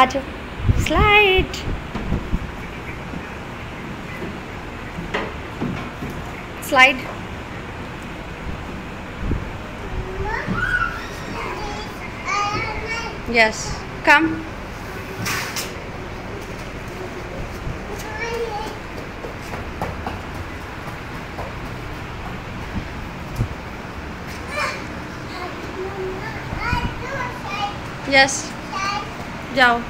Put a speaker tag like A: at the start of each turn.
A: Slide. Slide. yes come yes जाओ।